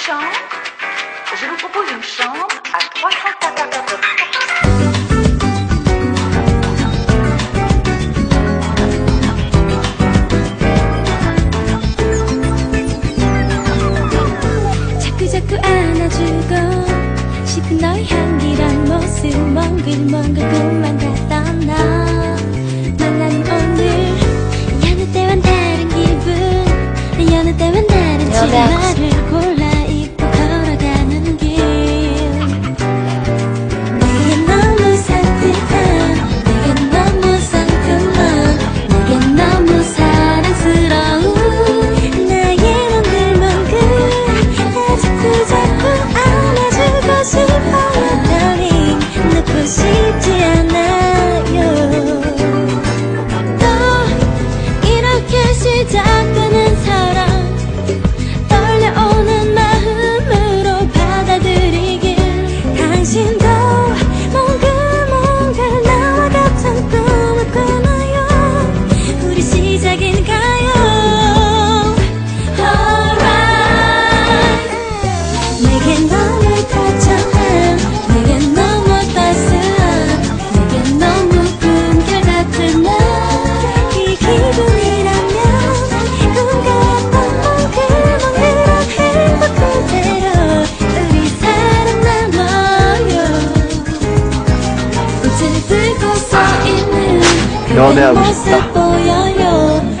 chambre, je vous propose une chambre à 350. 자꾸 안아주고 싶은 너의 향기란 모습 멍글멍글 꿈만같던 너 오늘 여느 때와 다른 기분 여느 때와 다른 지만 dancing 연애하고 싶다.